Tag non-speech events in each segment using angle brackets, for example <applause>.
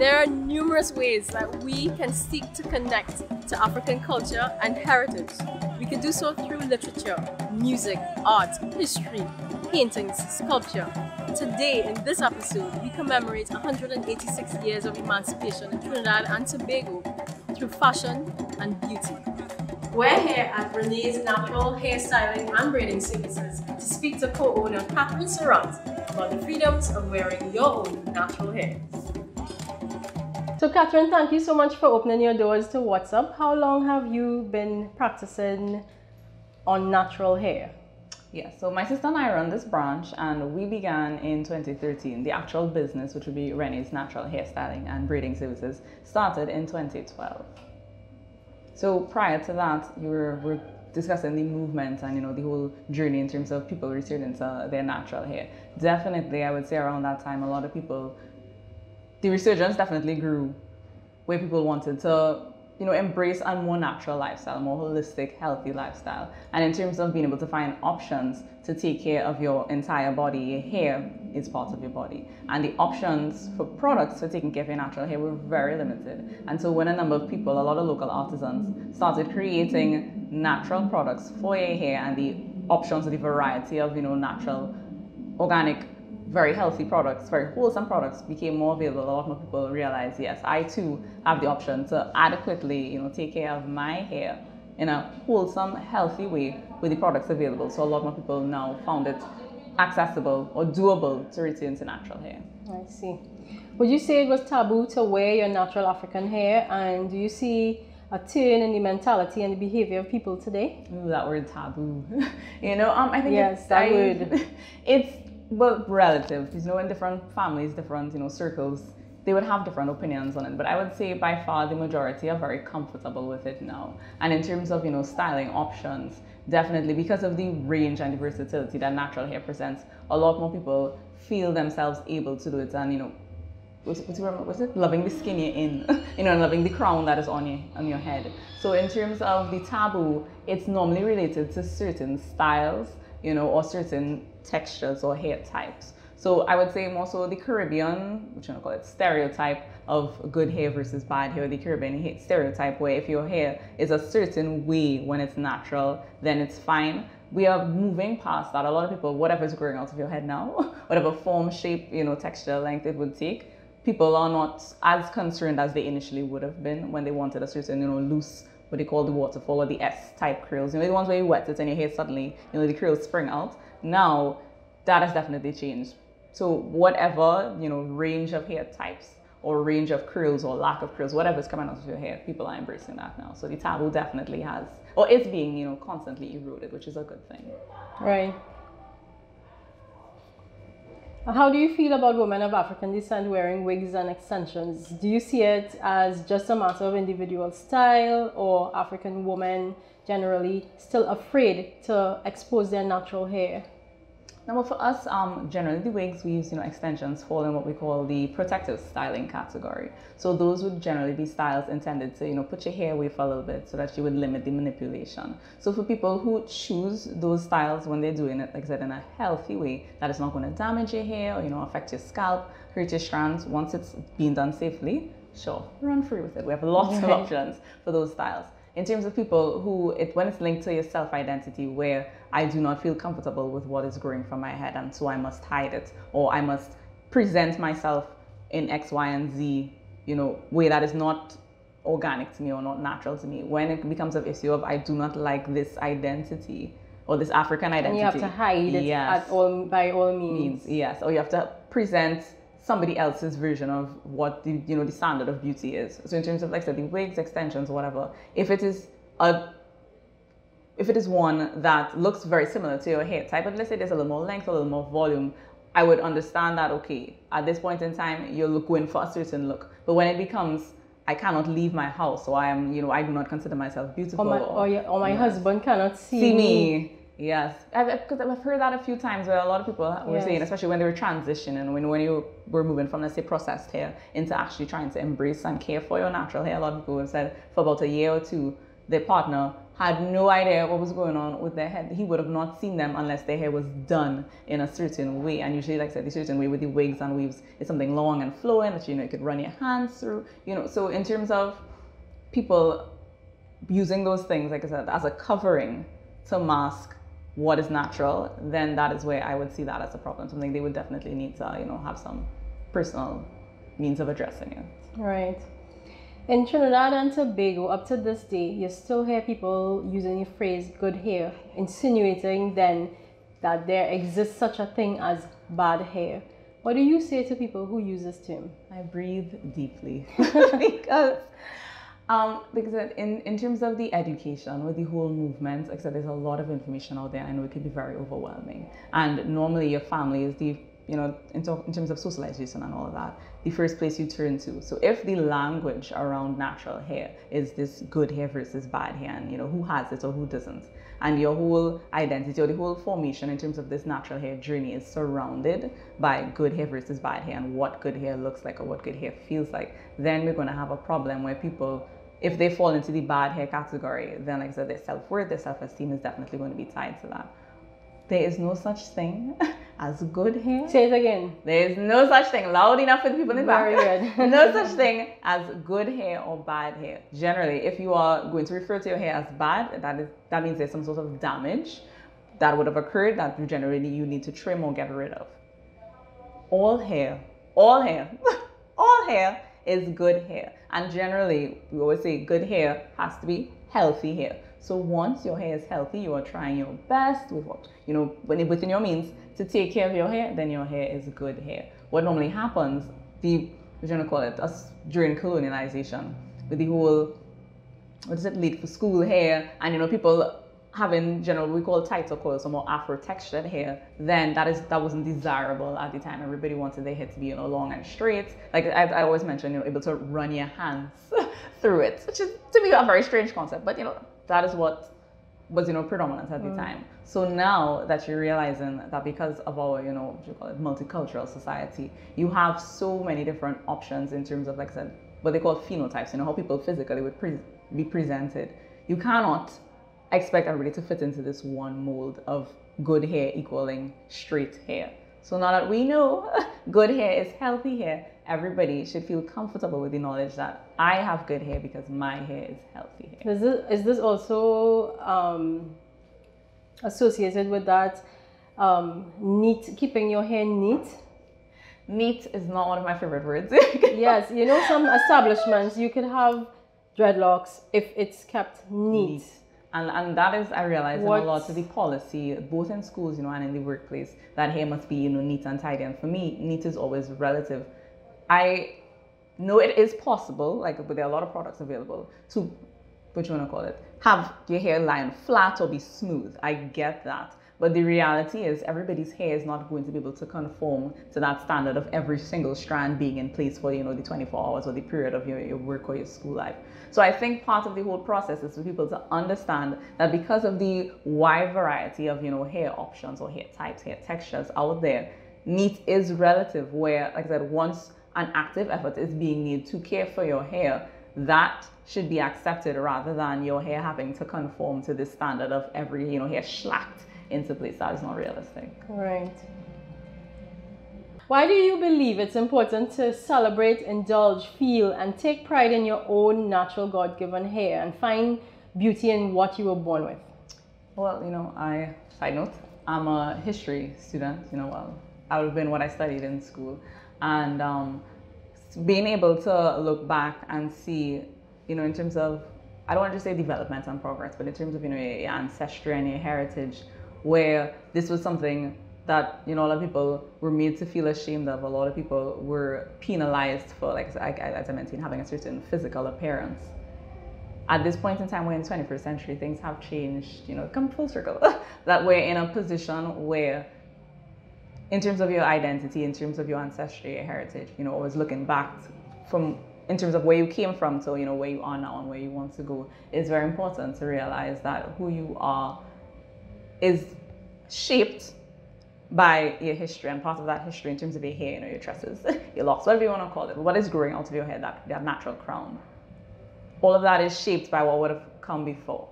There are numerous ways that we can seek to connect to African culture and heritage. We can do so through literature, music, art, history, paintings, sculpture. Today, in this episode, we commemorate 186 years of emancipation in Trinidad and Tobago through fashion and beauty. We're here at Renee's Natural Hairstyling and Braiding Services to speak to co-owner Catherine Serrat about the freedoms of wearing your own natural hair. So Catherine, thank you so much for opening your doors to What's Up. How long have you been practicing on natural hair? Yeah, so my sister and I run this branch and we began in 2013. The actual business, which would be Renee's Natural Hairstyling and Braiding Services, started in 2012. So prior to that, you were, were discussing the movement and you know the whole journey in terms of people returning to their natural hair. Definitely, I would say around that time, a lot of people the resurgence definitely grew where people wanted to you know embrace a more natural lifestyle more holistic healthy lifestyle. And in terms of being able to find options to take care of your entire body your hair is part of your body. And the options for products for taking care of your natural hair were very limited. And so when a number of people a lot of local artisans started creating natural products for your hair and the options of the variety of you know natural organic very healthy products, very wholesome products became more available. A lot more people realized, yes, I too have the option to adequately, you know, take care of my hair in a wholesome, healthy way with the products available. So a lot more people now found it accessible or doable to return to natural hair. I see. Would you say it was taboo to wear your natural African hair? And do you see a turn in the mentality and the behavior of people today? Ooh, that word taboo. <laughs> you know, um, I think yes, that I, word. <laughs> It's well, relative. You know, in different families, different you know circles, they would have different opinions on it. But I would say by far the majority are very comfortable with it now. And in terms of you know styling options, definitely because of the range and the versatility that natural hair presents, a lot more people feel themselves able to do it. And you know, what's, what's, what's it? Loving the skin you're in, <laughs> you know, loving the crown that is on your on your head. So in terms of the taboo, it's normally related to certain styles, you know, or certain textures or hair types. So I would say more so the Caribbean, which I'm gonna call it stereotype of good hair versus bad hair, the Caribbean hair stereotype where if your hair is a certain way when it's natural, then it's fine. We are moving past that. A lot of people, whatever is growing out of your head now, <laughs> whatever form, shape, you know, texture, length it would take, people are not as concerned as they initially would have been when they wanted a certain, you know, loose what they call the waterfall or the S type curls. You know, the ones where you wet it and your hair suddenly, you know, the curls spring out. Now, that has definitely changed. So whatever, you know, range of hair types or range of curls or lack of curls, whatever's coming out of your hair, people are embracing that now. So the taboo definitely has, or is being, you know, constantly eroded, which is a good thing. Right. How do you feel about women of African descent wearing wigs and extensions? Do you see it as just a matter of individual style or African women generally still afraid to expose their natural hair? Now, for us, um, generally the wigs we use, you know, extensions fall in what we call the protective styling category. So those would generally be styles intended to, you know, put your hair away for a little bit so that you would limit the manipulation. So for people who choose those styles when they're doing it, like I said, in a healthy way, that is not going to damage your hair or, you know, affect your scalp, hurt your strands, once it's being done safely, sure, run free with it. We have lots of options for those styles in terms of people who it when it's linked to your self-identity where I do not feel comfortable with what is growing from my head and so I must hide it or I must present myself in X, Y, and Z, you know, way that is not organic to me or not natural to me. When it becomes an issue of I do not like this identity or this African identity. And you have to hide it at all by all means. means. Yes. Or you have to present somebody else's version of what the you know the standard of beauty is. So in terms of like I said, the wigs, extensions, whatever, if it is a if it is one that looks very similar to your hair type, but let's say there's a little more length, a little more volume, I would understand that okay, at this point in time you're going for a certain look. But when it becomes I cannot leave my house, so I am, you know, I do not consider myself beautiful. Or my, or, your, or my husband cannot see, see me. me Yes, because I've, I've, heard that a few times where a lot of people were yes. saying, especially when they were transitioning, when when you were moving from let's say processed hair into actually trying to embrace and care for your natural hair. A lot of people have said for about a year or two, their partner had no idea what was going on with their head. He would have not seen them unless their hair was done in a certain way. And usually, like I said, the certain way with the wigs and weaves is something long and flowing that you know you could run your hands through. You know, so in terms of people using those things, like I said, as a covering to mask what is natural, then that is where I would see that as a problem. Something they would definitely need to, you know, have some personal means of addressing it. Right. In Trinidad and Tobago, up to this day, you still hear people using the phrase good hair, insinuating then that there exists such a thing as bad hair. What do you say to people who use this term? I breathe deeply <laughs> <laughs> because um, because in, in terms of the education with the whole movement, like I said, there's a lot of information out there. I know it can be very overwhelming. And normally your family is the, you know, in, in terms of socialization and all of that, the first place you turn to. So if the language around natural hair is this good hair versus bad hair, and you know, who has it or who doesn't, and your whole identity or the whole formation in terms of this natural hair journey is surrounded by good hair versus bad hair and what good hair looks like or what good hair feels like, then we're going to have a problem where people if they fall into the bad hair category, then like I said, their self-worth, their self-esteem is definitely going to be tied to that. There is no such thing <laughs> as good hair. Say it again. There is no such thing. Loud enough for the people in the Very back. good. <laughs> no such thing as good hair or bad hair. Generally, if you are going to refer to your hair as bad, that is that means there's some sort of damage that would have occurred that you generally you need to trim or get rid of. All hair, all hair, <laughs> all hair is good hair. And generally, we always say good hair has to be healthy hair. So once your hair is healthy, you are trying your best with what, you know, within your means to take care of your hair, then your hair is good hair. What normally happens, the, do you call it, us during colonialization, with the whole, what is it, late for school hair, and you know, people having general we call tighter coils, or more afro textured hair, then that is that wasn't desirable at the time. Everybody wanted their hair to be you know long and straight. Like I, I always mention, you know, able to run your hands <laughs> through it, which is to me a very strange concept, but you know that is what was you know predominant at the mm. time. So now that you're realizing that because of our you know what you call it multicultural society, you have so many different options in terms of like I said, what they call phenotypes. You know how people physically would pre- be presented. You cannot I expect everybody to fit into this one mold of good hair equaling straight hair. So now that we know <laughs> good hair is healthy hair, everybody should feel comfortable with the knowledge that I have good hair because my hair is healthy hair. Is this, is this also um, associated with that um, neat, keeping your hair neat? Neat is not one of my favorite words. <laughs> yes, you know, some establishments you could have dreadlocks if it's kept neat. neat and, and that is, I realize, what? in a lot of the policy, both in schools, you know, and in the workplace, that hair must be, you know, neat and tidy. And for me, neat is always relative. I know it is possible, like, but there are a lot of products available to, what you want to call it, have your hair line flat or be smooth. I get that. But the reality is, everybody's hair is not going to be able to conform to that standard of every single strand being in place for you know the 24 hours or the period of your, your work or your school life. So I think part of the whole process is for people to understand that because of the wide variety of you know hair options or hair types, hair textures out there, neat is relative. Where, like I said, once an active effort is being made to care for your hair, that should be accepted rather than your hair having to conform to the standard of every you know hair slacked into place. That is not realistic. Right. Why do you believe it's important to celebrate, indulge, feel, and take pride in your own natural God given hair and find beauty in what you were born with? Well, you know, I, side note, I'm a history student, you know, well, I would have been what I studied in school. And um, being able to look back and see, you know, in terms of, I don't want to just say development and progress, but in terms of, you know, your ancestry and your heritage, where this was something that you know a lot of people were made to feel ashamed of. A lot of people were penalized for, like as I mentioned, having a certain physical appearance. At this point in time, we're in the 21st century. Things have changed. You know, come full circle. <laughs> that we're in a position where, in terms of your identity, in terms of your ancestry, your heritage, you know, always looking back from in terms of where you came from to you know where you are now and where you want to go, it's very important to realize that who you are is shaped by your history and part of that history in terms of your hair, you know, your tresses, <laughs> your locks, whatever you want to call it, what is growing out of your hair, that, that natural crown. all of that is shaped by what would have come before.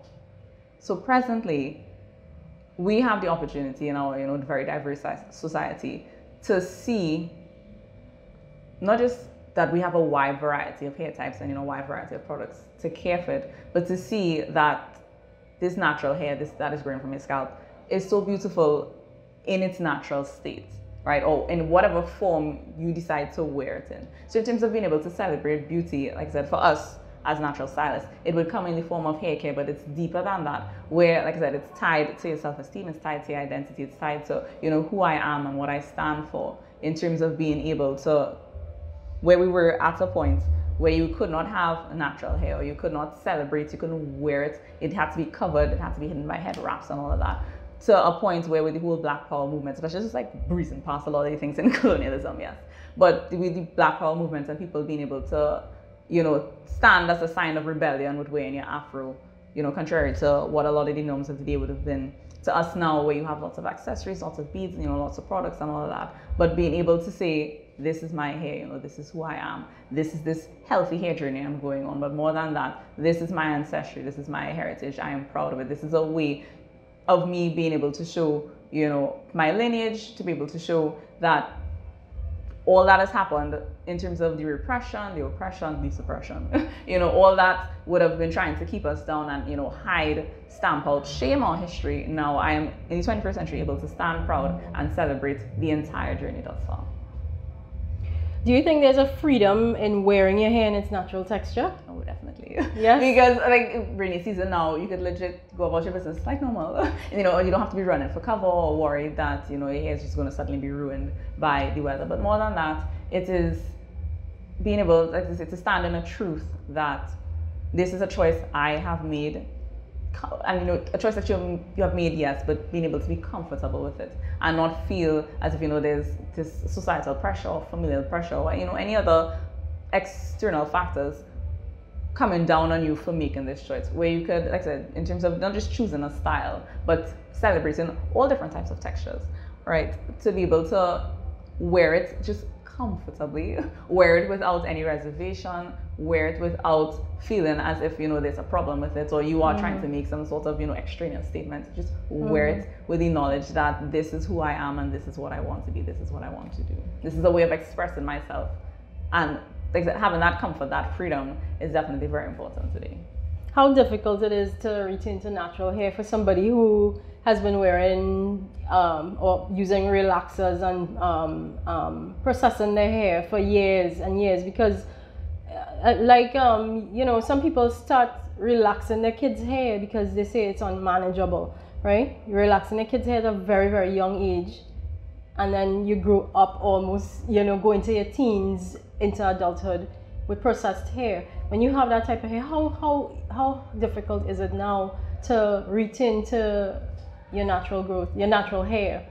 So presently, we have the opportunity in our you know very diverse society to see not just that we have a wide variety of hair types and you know wide variety of products to care for it, but to see that this natural hair, this that is growing from your scalp, is so beautiful in its natural state, right? Or in whatever form you decide to wear it in. So in terms of being able to celebrate beauty, like I said, for us as natural stylists, it would come in the form of hair care, but it's deeper than that. Where, like I said, it's tied to your self-esteem, it's tied to your identity, it's tied to you know who I am and what I stand for in terms of being able to where we were at a point where you could not have natural hair you could not celebrate, you couldn't wear it. It had to be covered, it had to be hidden by head wraps and all of that. To a point where with the whole Black Power movement, especially just like breezing past a lot of the things in <laughs> colonialism, yes. But with the Black Power movement and people being able to, you know, stand as a sign of rebellion with wearing your afro, you know, contrary to what a lot of the norms of the day would have been to us now where you have lots of accessories, lots of beads, you know, lots of products and all of that. But being able to say, this is my hair, you know, this is who I am. This is this healthy hair journey I'm going on. But more than that, this is my ancestry. This is my heritage. I am proud of it. This is a way of me being able to show, you know, my lineage, to be able to show that all that has happened in terms of the repression, the oppression, the suppression, <laughs> you know, all that would have been trying to keep us down and, you know, hide, stamp out, shame our history. Now I am in the 21st century able to stand proud and celebrate the entire journey thus far. Do you think there's a freedom in wearing your hair in its natural texture? Oh, definitely. Yes. because like rainy season now, you could legit go about your business like normal. <laughs> you know, you don't have to be running for cover or worried that you know your hair is just going to suddenly be ruined by the weather. But more than that, it is being able, like I said, to stand in a truth that this is a choice I have made and you know a choice that you you have made yes but being able to be comfortable with it and not feel as if you know there's this societal pressure or familial pressure or you know any other external factors coming down on you for making this choice. Where you could like i said in terms of not just choosing a style but celebrating all different types of textures right? To be able to wear it just comfortably <laughs> wear it without any reservation wear it without feeling as if you know there's a problem with it or you are mm. trying to make some sort of you know extraneous statement. Just mm. wear it with the knowledge that this is who i am and this is what i want to be this is what i want to do. This is a way of expressing myself. And like having that comfort that freedom is definitely very important today. How difficult it is to retain to natural hair for somebody who has been wearing um, or using relaxers and um, um, processing their hair for years and years because uh, like um, you know some people start relaxing their kids hair because they say it's unmanageable right? You're relaxing their kids hair at a very very young age and then you grow up almost you know go into your teens into adulthood with processed hair. When you have that type of hair how how how difficult is it now to retain to your natural growth your natural hair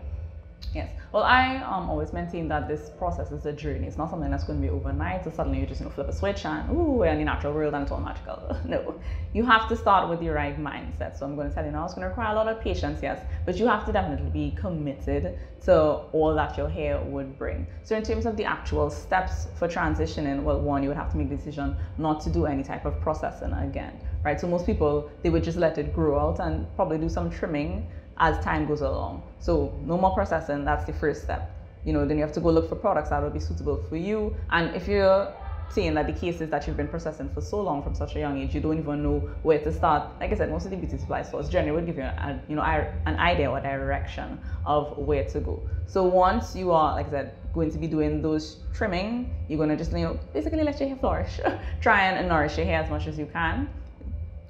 yes well, I um, always maintain that this process is a journey. It's not something that's going to be overnight. So suddenly you just flip a switch and ooh, we're in the natural world and it's all magical. <laughs> no, you have to start with the right mindset. So I'm going to tell you now, it's going to require a lot of patience, yes, but you have to definitely be committed to all that your hair would bring. So in terms of the actual steps for transitioning, well, one, you would have to make the decision not to do any type of processing again, right? So most people, they would just let it grow out and probably do some trimming as time goes along. So no more processing, that's the first step. You know, then you have to go look for products that will be suitable for you. And if you're saying that the cases that you've been processing for so long from such a young age, you don't even know where to start. Like I said, most of the beauty supply stores generally would give you a, you know an idea or direction of where to go. So once you are, like I said, going to be doing those trimming, you're gonna just you know basically let your hair flourish. <laughs> Try and nourish your hair as much as you can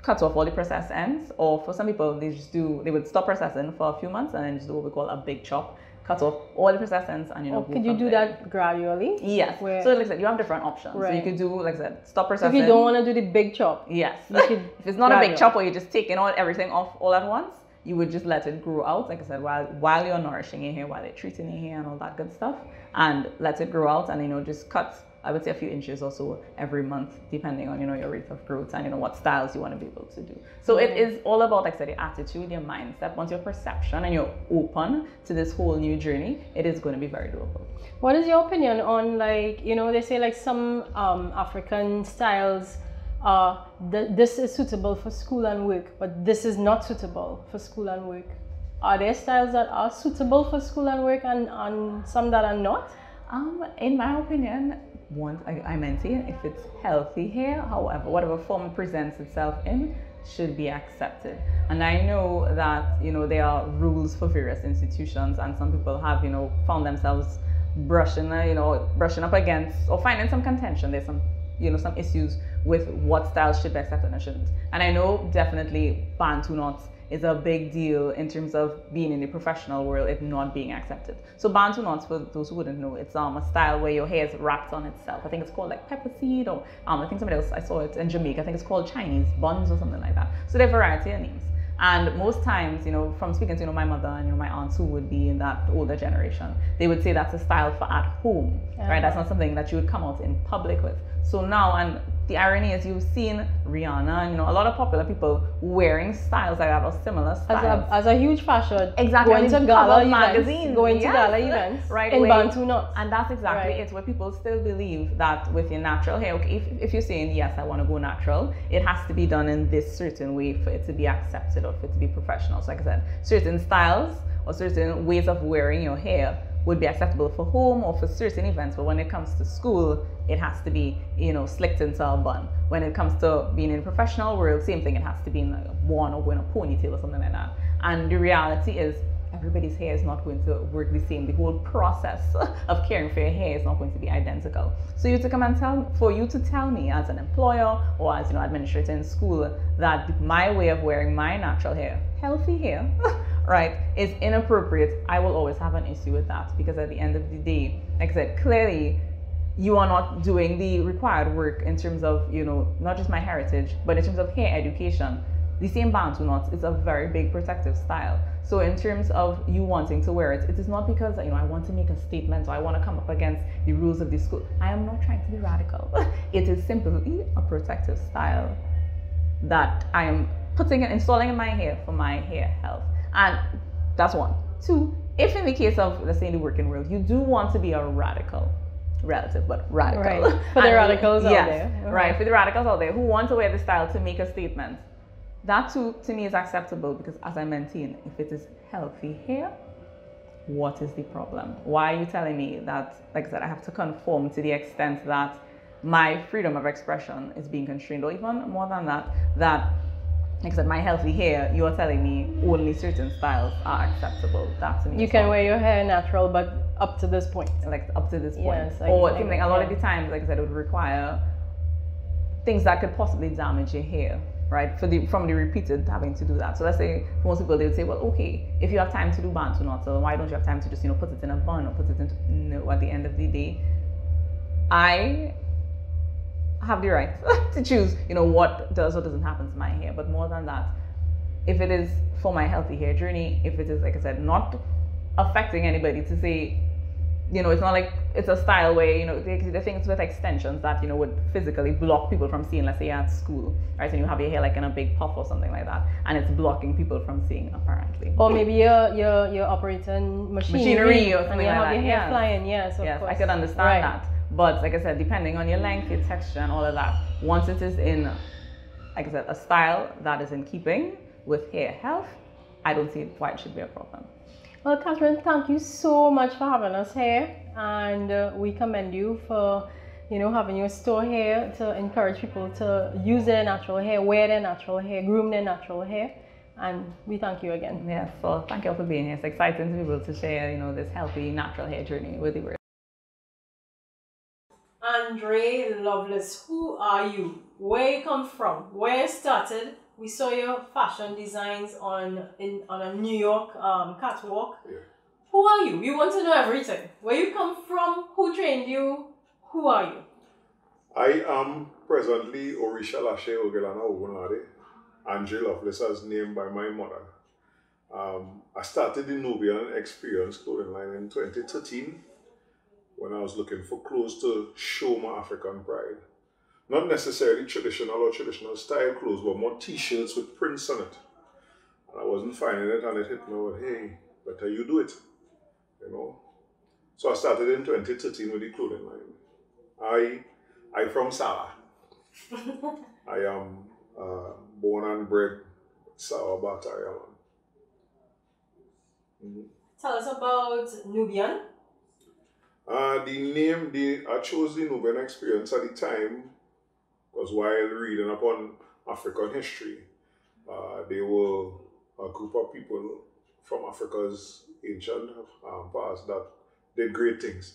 cut off all the processed ends, or for some people, they just do, they would stop processing for a few months and then just do what we call a big chop, cut off all the processed ends and you know. Oh, could you do there. that gradually? Yes. Where... So like I said, you have different options. Right. So you could do like I said, stop processing. So if you don't want to do the big chop. Yes. <laughs> if it's not gradual. a big chop or you're just taking all everything off all at once, you would just let it grow out, like I said, while while you're nourishing your hair, while you're treating your hair and all that good stuff, and let it grow out, and you know just cut I would say a few inches or so every month, depending on you know your rate of growth and you know what styles you want to be able to do. So it is all about like I said, your attitude, your mindset. Once your perception and you're open to this whole new journey, it is going to be very doable. What is your opinion on like you know they say like some um, African styles uh, th- this is suitable for school and work, but this is not suitable for school and work? Are there styles that are suitable for school and work and, and some that are not? Um, in my opinion, once I, I maintain if it's healthy hair, however, whatever form it presents itself in, should be accepted. And I know that you know there are rules for various institutions, and some people have you know found themselves brushing, uh, you know, brushing up against or finding some contention. There's some you know some issues with what styles should be accepted and shouldn't. And I know definitely Bantu knots is a big deal in terms of being in the professional world, it not being accepted. So Bantu knots, for those who wouldn't know, it's um, a style where your hair is wrapped on itself. I think it's called like pepper seed or um, I think somebody else, I saw it in Jamaica, I think it's called Chinese buns or something like that. So there are variety of names. And most times, you know, from speaking to you know my mother and you know my aunts who would be in that older generation, they would say that's a style for at home, right? That's not something that you would come out in public with. So now, and the irony is you've seen Rihanna and you know a lot of popular people wearing styles like that or similar styles. As a, as a huge fashion. Exactly. Going to gala events. Going to yes. gala events. Right. In Bantu knots. And that's exactly Right. it, where people still believe that with your natural hair, okay, if, if you're saying, yes, I want to go natural, it has to be done in this certain way for it to be accepted or for it to be professional. So like I said, certain styles or certain ways of wearing your hair would be acceptable for home or for certain events, but when it comes to school, it has to be, you know, slicked into a bun. When it comes to being in the professional world, same thing, it has to be in a one or in a ponytail or something like that. And the reality is everybody's hair is not going to work the same. The whole process <laughs> of caring for your hair is not going to be identical. So you to come and tell for you to tell me as an employer or as you know administrator in school that my way of wearing my natural hair, healthy hair, <laughs> right, is inappropriate, I will always have an issue with that because at the end of the day, like I said, clearly you are not doing the required work in terms of, you know, not just my heritage, but in terms of hair education. The same Bantu knots is a very big protective style. So in terms of you wanting to wear it, it is not because you know I want to make a statement or I want to come up against the rules of the school. I am not trying to be radical. <laughs> It is simply a protective style that I am putting and installing in my hair for my hair health. And that's one. Two, if in the case of let's say in the working world, you do want to be a radical relative, but radical. Right. For the <laughs> And- radicals out yes, there. Uh-huh. Right, for the radicals out there who want to wear the style to make a statement. That too to me is acceptable because as I maintain, if it is healthy hair, what is the problem? Why are you telling me that, like I said, I have to conform to the extent that my freedom of expression is being constrained, or even more than that, that, like I said, my healthy hair, you are telling me only certain styles are acceptable. That to me You can wear your hair natural, but up to this point. like up to this point. Yes, I- or I- something a lot of the times, like I said, it would require things that could possibly damage your hair, right? For the from the repeated having to do that. So let's say for most people they would say, well, okay, if you have time to do bantu knots, so why don't you have time to just you know put it in a bun or put it into no? At the end of the day, I have the right <laughs> to choose, you know, what does or doesn't happen to my hair. But more than that, if it is for my healthy hair journey, if it is, like I said, not affecting anybody to say, you know, it's not like it's a style where, you know, the, the things with extensions that, you know, would physically block people from seeing, let's say you're at school, right? And you have your hair like in a big puff or something like that, and it's blocking people from seeing apparently. Or maybe you're you're you're operating machinery, Machinery or and something you like have that, your hair yes. flying. Yes, of yes, course. I could understand Right. that. But like I said, depending on your length, your texture, and all of that, once it is in, like I said, a style that is in keeping with hair health, I don't see why it should be a problem. Well, Catherine, thank you so much for having us here, and uh, we commend you for, you know, having your store here to encourage people to use their natural hair, wear their natural hair, groom their natural hair, and we thank you again. Yes, so thank you all for being here. It's exciting to be able to share, you know, this healthy natural hair journey with you. Andre Lovelace, who are you? Where you come from? Where you started? We saw your fashion designs on in on a New York um, catwalk. Yeah. Who are you? We want to know everything. Where you come from? Who trained you? Who are you? I am presently Orisalase Ogelana Ogunlade, Andre Lovelace as named by my mother. Um, I started the Nubian Experience clothing line in 2013 when I was looking for clothes to show my African pride. Not necessarily traditional or traditional style clothes, but more t-shirts with prints on it. And I wasn't finding it and it hit me, well, hey, better you do it, you know. So I started in 2013 with the clothing line. I I from Salah. <laughs> I am uh, born and bred Sawa Batariaman. Mm-hmm. Tell us about Nubian. Uh, the name, the I chose the Nubian experience at the time because while reading upon African history, uh, they were a group of people from Africa's ancient um, past that did great things.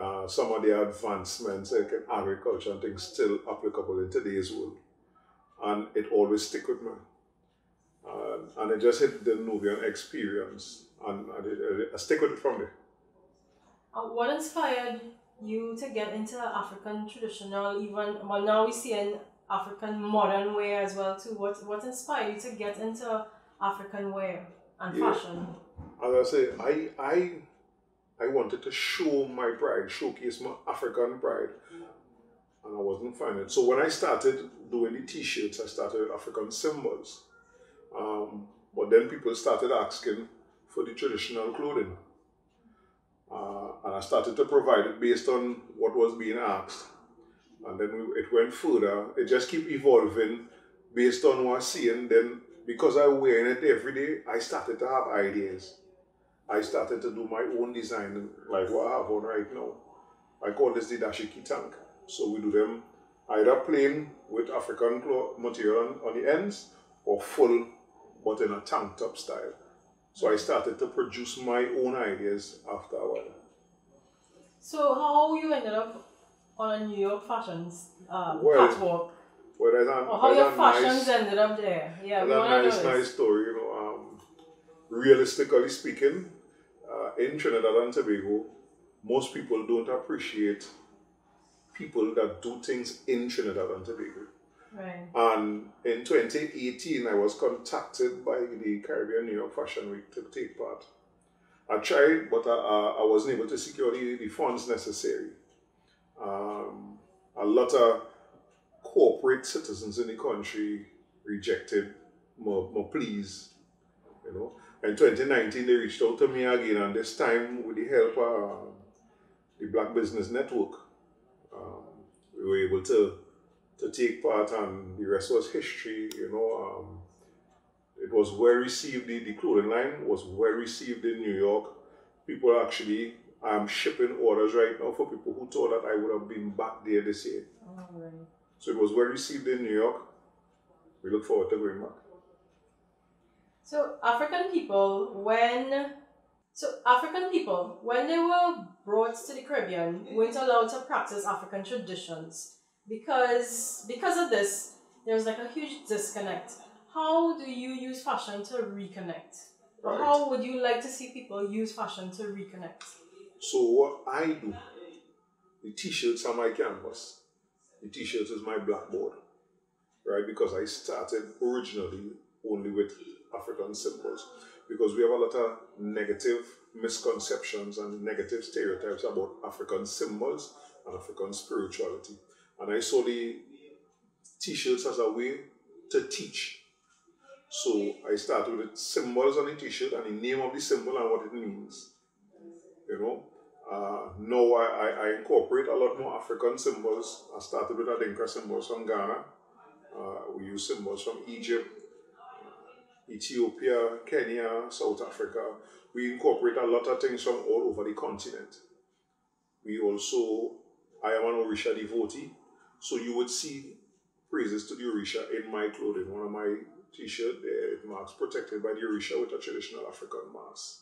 Uh, some of the advancements like in agriculture and things still applicable in today's world. And it always stick with me. Uh, and I just hit the Nubian experience and I stick with it from there. Uh, what inspired you to get into African traditional, even, well now we see an African modern wear as well too. What, what inspired you to get into African wear and yeah. fashion? As I say, I, I, I wanted to show my pride, showcase my African pride. And I wasn't finding it. So when I started doing the t-shirts, I started African symbols. Um, but then people started asking for the traditional clothing. Uh, and I started to provide it based on what was being asked. And then we, it went further. It just keep evolving based on what I'm seeing. Then because I'm wearing it every day, I started to have ideas. I started to do my own design, like what I have on right now. I call this the dashiki tank. So we do them either plain with African material on the ends or full but in a tank top style. So I started to produce my own ideas after a while. So how you ended up on a New York fashions um, well, catwalk? Well, there's an, or how your fashions nice, ended up there? Yeah, we want nice, nice story. You know, um, realistically speaking, uh, in Trinidad and Tobago, most people don't appreciate people that do things in Trinidad and Tobago. Right. And in 2018, I was contacted by the Caribbean New York Fashion Week to take part. I tried, but I, I wasn't able to secure the, the funds necessary. Um, a lot of corporate citizens in the country rejected my, my pleas, you know. In 2019, they reached out to me again, and this time with the help of uh, the Black Business Network, um, we were able to to take part and the rest was history, you know. Um, it was well received, the, the clothing line was well received in New York. People actually, I'm shipping orders right now for people who thought that I would have been back there this year. Oh, right. So it was well received in New York. We look forward to going back. So African people, when so African people, when they were brought to the Caribbean, weren't allowed to practice African traditions because because of this, there's like a huge disconnect. How do you use fashion to reconnect? Right. How would you like to see people use fashion to reconnect? So what I do, the t-shirts are my canvas. The t-shirts is my blackboard, right? Because I started originally only with African symbols because we have a lot of negative misconceptions and negative stereotypes about African symbols and African spirituality. And I saw the t-shirts as a way to teach. So I started with symbols on the t-shirt and the name of the symbol and what it means. You know, uh, now I, I, I, incorporate a lot more African symbols. I started with Adinkra symbols from Ghana. Uh, we use symbols from Egypt, Ethiopia, Kenya, South Africa. We incorporate a lot of things from all over the continent. We also, I am an Orisha devotee, so you would see praises to the Orisha in my clothing. One of my t-shirt it marks protected by the Orisha with a traditional African mask.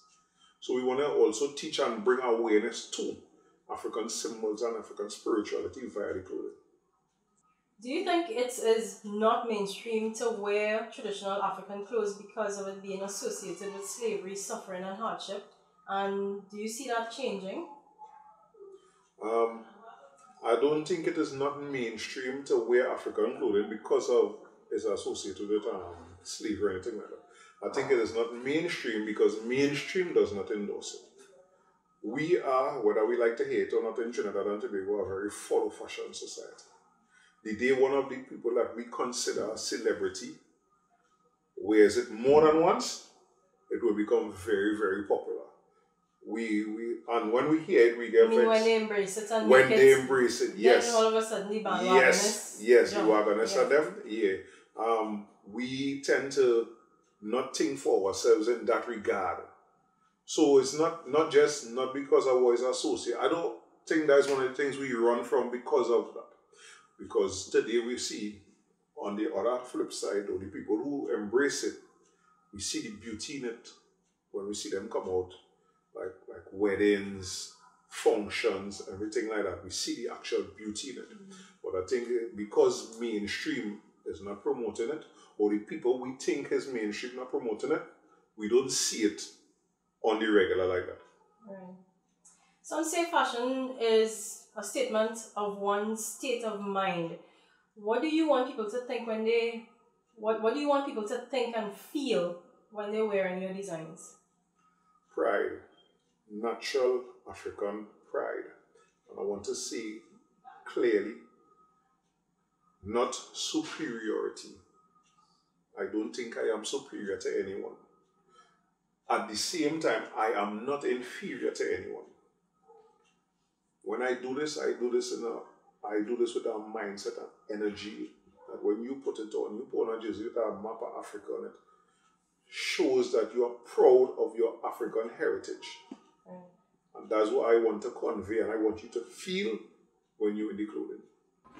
So we want to also teach and bring awareness to African symbols and African spirituality via the clothing. Do you think it is not mainstream to wear traditional African clothes because of it being associated with slavery, suffering, and hardship? And do you see that changing? Um, I don't think it is not mainstream to wear African clothing because of it's associated with um, slavery or anything like that. I think it is not mainstream because mainstream does not endorse it. We are, whether we like to hate or not in Trinidad and Tobago, a very follow fashion society. The day one of the people that we consider a celebrity wears it more than once, it will become very, very popular. We we and when we hear it, we get I when they embrace it and When they it, embrace it, yes. all of a sudden the Yes, yes, jump. you are gonna Yeah. say definitely. Yeah. Um, we tend to not think for ourselves in that regard. So it's not not just not because our voice associate. I don't think that's one of the things we run from because of that. Because today we see on the other flip side, or the people who embrace it, we see the beauty in it when we see them come out, like like weddings, functions, everything like that. We see the actual beauty in it. But I think uh, because mainstream is not promoting it, or the people we think is mainstream not promoting it, we don't see it on the regular like that. Right. Some say fashion is a statement of one's state of mind. What do you want people to think when they what what do you want people to think and feel when they're wearing your designs? Pride, natural African pride. And I want to see clearly not superiority. I don't think I am superior to anyone. At the same time, I am not inferior to anyone. When I do this, I do this in a I do this with a mindset and energy that when you put it on, you put on a jersey with a map of Africa on it, shows that you are proud of your African heritage. Right. And that's what I want to convey, and I want you to feel when you're in the clothing.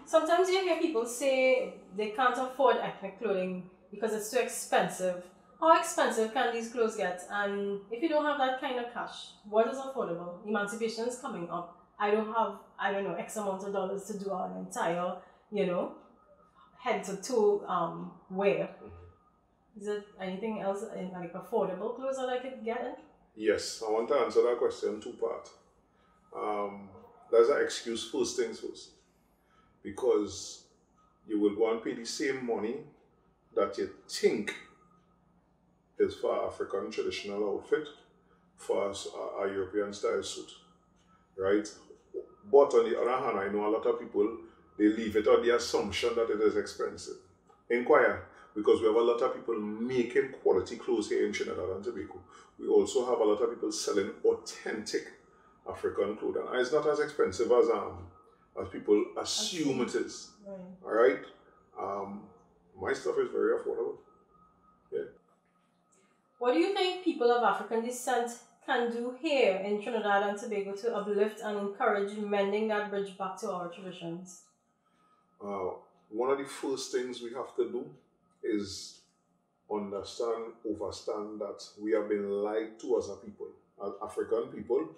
Sometimes you hear people say they can't afford ethnic clothing because it's too expensive. How expensive can these clothes get? And if you don't have that kind of cash, what is affordable? Emancipation is coming up. I don't have, I don't know, X amount of dollars to do an entire, you know, head to toe um, wear. Is it anything else in like affordable clothes that I could get in? Yes, I want to answer that question two part. Um, there's an excuse first things first. Because you will go and pay the same money that you think is for African traditional outfit for a, a European style suit. Right? But on the other hand, I know a lot of people they leave it on the assumption that it is expensive. Inquire, because we have a lot of people making quality clothes here in Trinidad and Tobago. We also have a lot of people selling authentic African clothing. And it's not as expensive as um as people assume it is. Right. All right. Um, my stuff is very affordable. Yeah. What do you think people of African descent can do here in Trinidad and Tobago to uplift and encourage mending that bridge back to our traditions? Uh, one of the first things we have to do is understand, understand that we have been lied to as a people, as African people.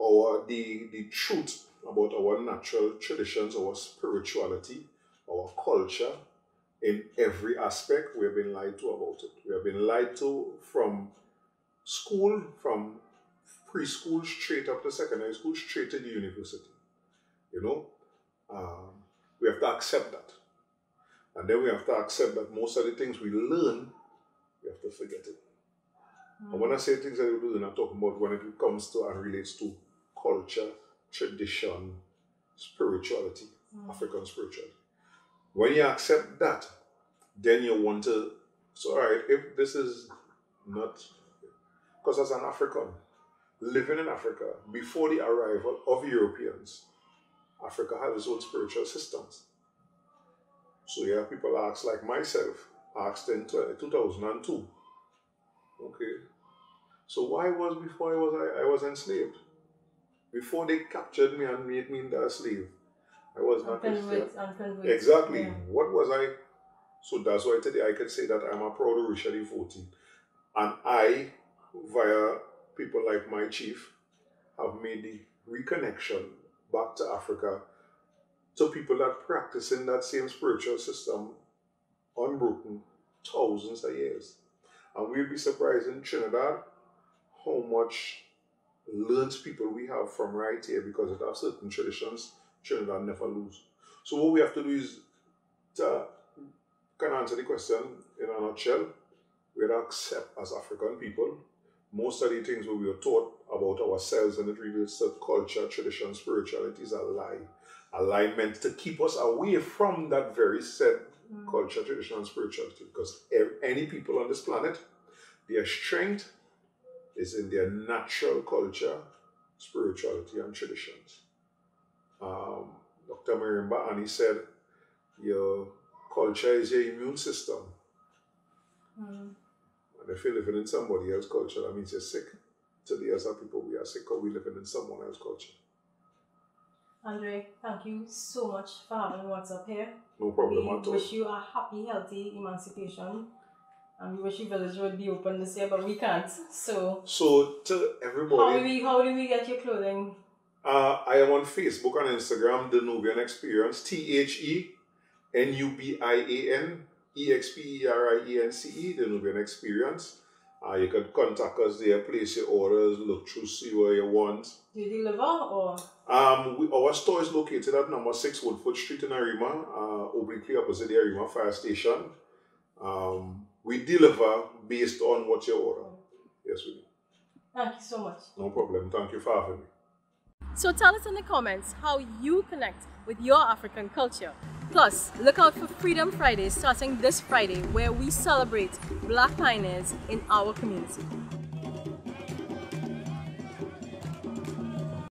Our the the truth about our natural traditions, our spirituality, our culture, in every aspect, we have been lied to about it. We have been lied to from school, from preschool straight up to secondary school, straight to the university. You know, um, we have to accept that. And then we have to accept that most of the things we learn, we have to forget it. And when I say things that we learn, I'm talking about when it comes to and relates to culture, tradition, spirituality, mm. African spirituality. When you accept that, then you want to, so all right, if this is not, because as an African, living in Africa, before the arrival of Europeans, Africa had its own spiritual systems. So you have people ask, like myself, asked in 2002, okay, so why was before I was I, I was enslaved? Before they captured me and made me into a slave, I was not unconvinced. Exactly. Yeah. What was I? So that's why today I can say that I'm a proud Orisha devotee. And I, via people like my chief, have made the reconnection back to Africa to people that practice in that same spiritual system unbroken thousands of years. And we'll be surprised in Trinidad how much learned people we have from right here because it certain traditions Trinidad never lose. So what we have to do is to can answer the question in a nutshell. We have to accept as African people most of the things we were taught about ourselves and it relates to culture, tradition, spirituality is a lie. A lie meant to keep us away from that very said culture, tradition, and spirituality. Because any people on this planet, their strength is in their natural culture, spirituality, and traditions. Um, Dr. Marimba Ani said, Your culture is your immune system. Mm. And if you're living in somebody else's culture, that means you're sick. Today, as a people, we are sick because we're living in someone else's culture. Andre, thank you so much for having what's up here. No problem we at all. wish you a happy, healthy emancipation. And we wish your village would be open this year, but we can't. So So, to everybody how do we how do we get your clothing? uh, I am on Facebook and Instagram, The Nubian Experience, T H E N U B I A N E X P E R I E N C E, The Nubian Experience. Uh, you can contact us there, place your orders, look through, see what you want. Do you deliver or Um, we, our store is located at number 6 Woodford Street in Arima, uh, obliquely opposite the Arima Fire Station. Um, we deliver based on what you order. Yes, we do. thank you so much. No problem. Thank you for having me. So tell us in the comments how you connect with your African culture. Plus, look out for Freedom Friday starting this Friday where we celebrate Black pioneers in our community.